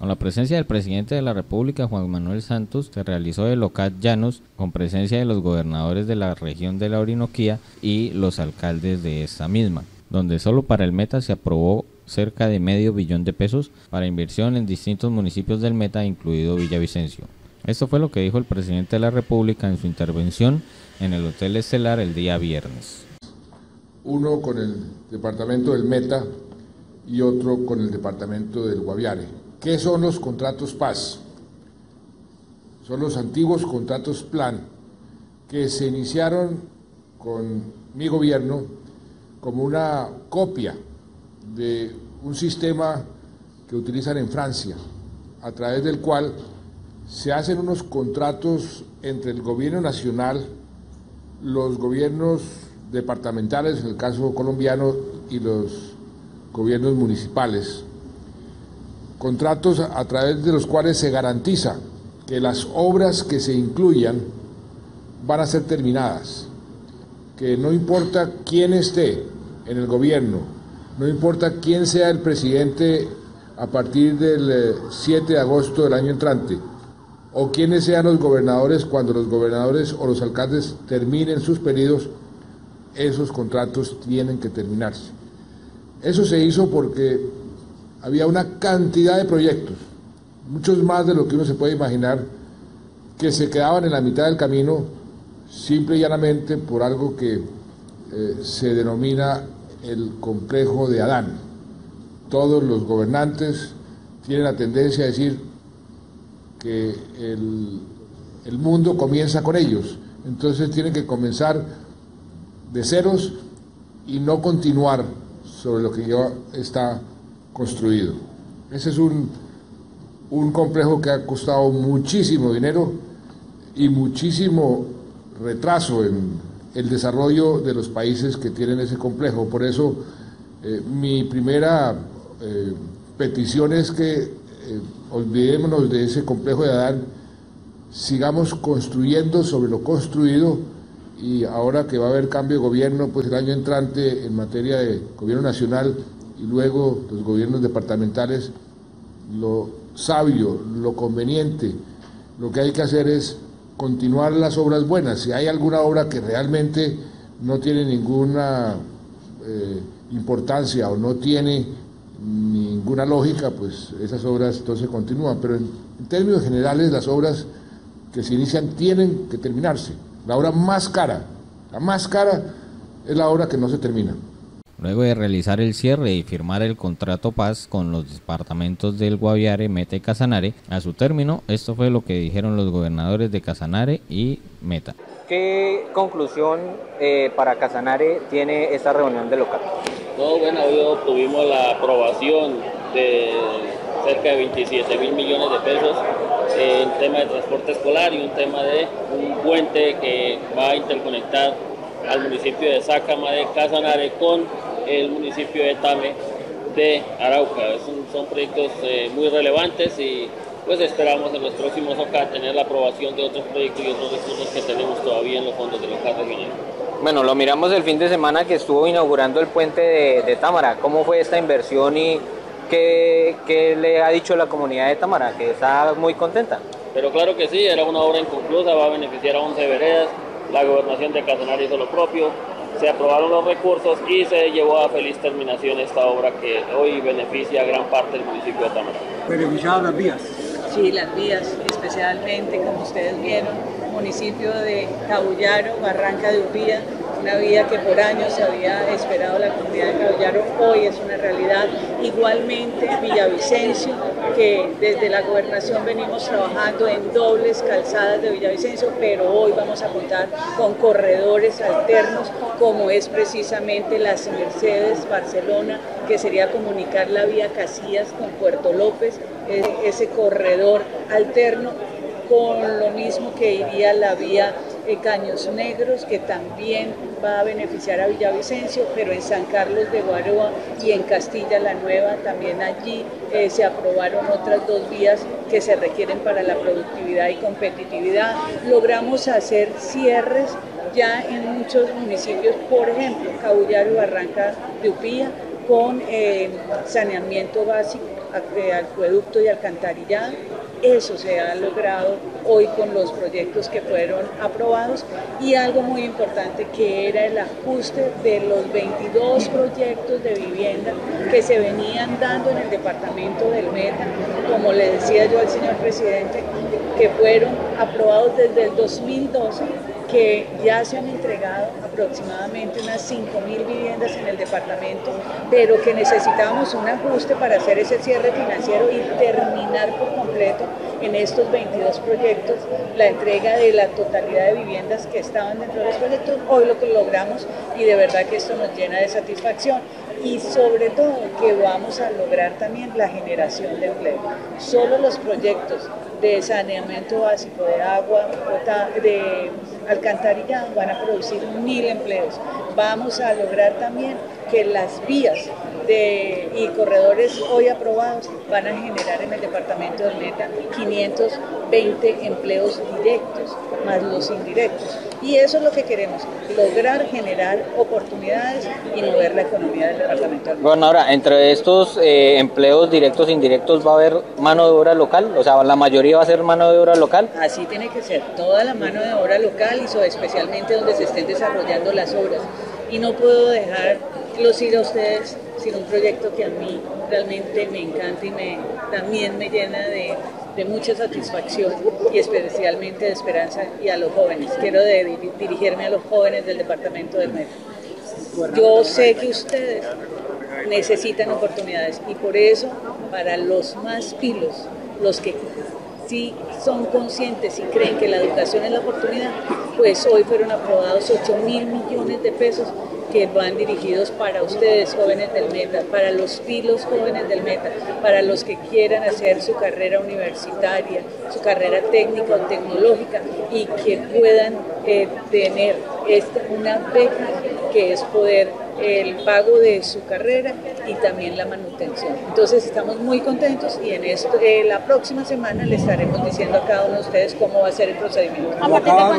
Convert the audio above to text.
Con la presencia del presidente de la República, Juan Manuel Santos, se realizó el local Llanos con presencia de los gobernadores de la región de la Orinoquía y los alcaldes de esta misma, donde solo para el Meta se aprobó cerca de medio billón de pesos para inversión en distintos municipios del Meta, incluido Villavicencio. Esto fue lo que dijo el presidente de la República en su intervención en el Hotel Estelar el día viernes. Uno con el departamento del Meta y otro con el departamento del Guaviare. ¿Qué son los contratos Paz? Son los antiguos contratos Plan que se iniciaron con mi gobierno como una copia de un sistema que utilizan en Francia, a través del cual se hacen unos contratos entre el gobierno nacional, los gobiernos departamentales, en el caso colombiano, y los gobiernos municipales. Contratos a través de los cuales se garantiza que las obras que se incluyan van a ser terminadas, que no importa quién esté en el gobierno, no importa quién sea el presidente a partir del 7 eh, de agosto del año entrante, o quienes sean los gobernadores cuando los gobernadores o los alcaldes terminen sus periodos, esos contratos tienen que terminarse. Eso se hizo porque había una cantidad de proyectos, muchos más de lo que uno se puede imaginar, que se quedaban en la mitad del camino simple y llanamente por algo que eh, se denomina el complejo de Adán. Todos los gobernantes tienen la tendencia a decir, que el, el mundo comienza con ellos. Entonces tienen que comenzar de ceros y no continuar sobre lo que ya está construido. Ese es un, un complejo que ha costado muchísimo dinero y muchísimo retraso en el desarrollo de los países que tienen ese complejo. Por eso eh, mi primera eh, petición es que eh, olvidémonos de ese complejo de Adán, sigamos construyendo sobre lo construido y ahora que va a haber cambio de gobierno, pues el año entrante en materia de gobierno nacional y luego los gobiernos departamentales, lo sabio, lo conveniente, lo que hay que hacer es continuar las obras buenas. Si hay alguna obra que realmente no tiene ninguna eh, importancia o no tiene ninguna lógica, pues esas obras entonces continúan. Pero en, términos generales, las obras que se inician tienen que terminarse. La obra más cara, la más cara es la obra que no se termina. Luego de realizar el cierre y firmar el contrato paz con los departamentos del Guaviare, Meta y Casanare, a su término, esto fue lo que dijeron los gobernadores de Casanare y Meta. ¿Qué conclusión eh, para Casanare tiene esta reunión de local? No, bueno, hoy obtuvimos la aprobación de cerca de 27 mil millones de pesos en tema de transporte escolar y un tema de un puente que va a interconectar al municipio de Sácama de Casanare con el municipio de Tame de Arauca. Son, proyectos eh, muy relevantes y pues esperamos en los próximos OCA tener la aprobación de otros proyectos y otros recursos que tenemos todavía en los fondos de local regional. Bueno, lo miramos el fin de semana que estuvo inaugurando el puente de, Támara. ¿Cómo fue esta inversión y qué, le ha dicho la comunidad de Támara? Que está muy contenta. Pero claro que sí, era una obra inconclusa, va a beneficiar a 11 veredas. La gobernación de Casanare hizo lo propio. Se aprobaron los recursos y se llevó a feliz terminación esta obra que hoy beneficia a gran parte del municipio de Támara. ¿Beneficiadas las vías? Sí, las vías, especialmente como ustedes vieron, municipio de Cabullaro, Barranca de Upía, una vía que por años se había esperado la comunidad de Cabullaro, hoy es una realidad. Igualmente Villavicencio, que desde la gobernación venimos trabajando en dobles calzadas de Villavicencio, pero hoy vamos a contar con corredores alternos, como es precisamente las Mercedes Barcelona, que sería comunicar la vía Casillas con Puerto López, ese corredor alterno con lo mismo que iría la vía eh, Caños Negros, que también va a beneficiar a Villavicencio, pero en San Carlos de Guaroa y en Castilla la Nueva, también allí eh, se aprobaron otras dos vías que se requieren para la productividad y competitividad. Logramos hacer cierres ya en muchos municipios, por ejemplo, Cabullaro y Barranca de Upía, con eh, saneamiento básico acueducto y alcantarillado. Eso se ha logrado hoy con los proyectos que fueron aprobados y algo muy importante que era el ajuste de los 22 proyectos de vivienda que se venían dando en el departamento del Meta, como le decía yo al señor presidente, que fueron aprobados desde el 2012 que ya se han entregado aproximadamente unas 5.000 viviendas en el departamento, pero que necesitamos un ajuste para hacer ese cierre financiero y terminar por completo en estos 22 proyectos la entrega de la totalidad de viviendas que estaban dentro de los proyectos. Hoy lo que logramos y de verdad que esto nos llena de satisfacción y sobre todo que vamos a lograr también la generación de empleo. Solo los proyectos de saneamiento básico, de agua, de alcantarillado van a producir mil empleos. Vamos a lograr también que las vías y corredores hoy aprobados van a generar en el departamento del Meta 520 empleos directos, más los indirectos. Y eso es lo que queremos, lograr generar oportunidades y mover la economía del departamento. Bueno, ahora, entre estos eh, empleos directos e indirectos va a haber mano de obra local, o sea, la mayoría va a ser mano de obra local. Así tiene que ser, toda la mano de obra local y especialmente donde se estén desarrollando las obras. Y no puedo dejar los ir a ustedes sin un proyecto que a mí realmente me encanta y me, también me llena de, de mucha satisfacción y especialmente de esperanza y a los jóvenes. Quiero dirigirme a los jóvenes del departamento del Metro. Yo sé que ustedes necesitan oportunidades y por eso para los más pilos, los que sí son conscientes y creen que la educación es la oportunidad, pues hoy fueron aprobados 8 mil millones de pesos que van dirigidos para ustedes, jóvenes del Meta, para los filos jóvenes del Meta, para los que quieran hacer su carrera universitaria, su carrera técnica o tecnológica y que puedan eh, tener esta, una beca que es poder el pago de su carrera y también la manutención. Entonces estamos muy contentos y en esto, eh, la próxima semana les estaremos diciendo a cada uno de ustedes cómo va a ser el procedimiento.